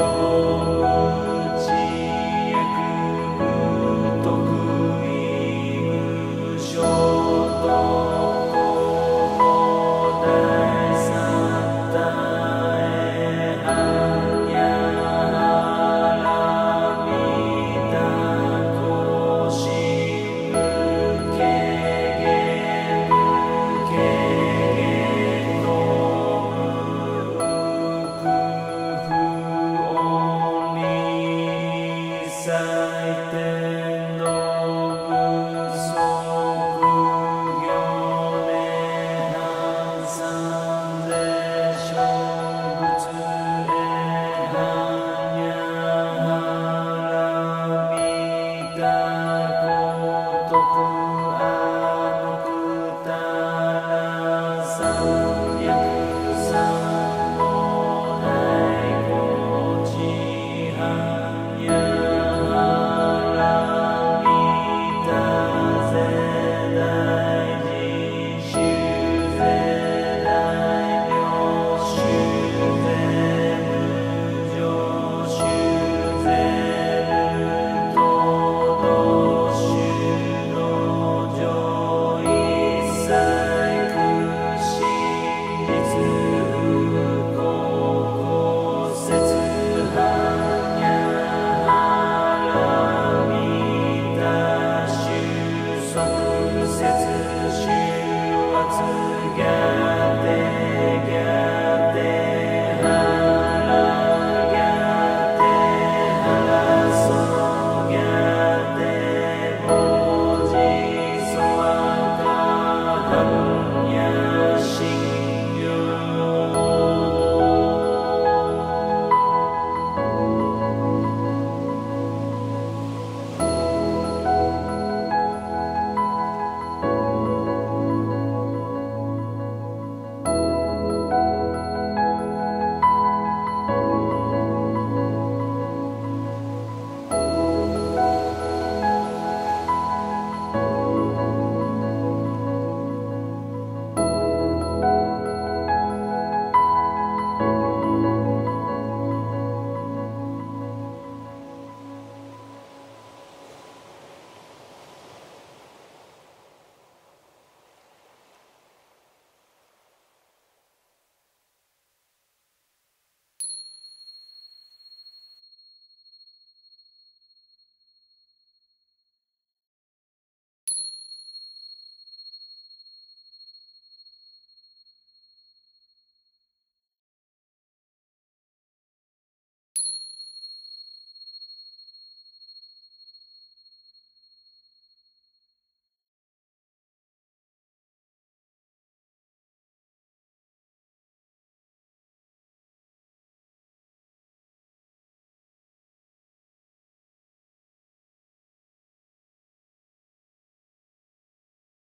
Lord.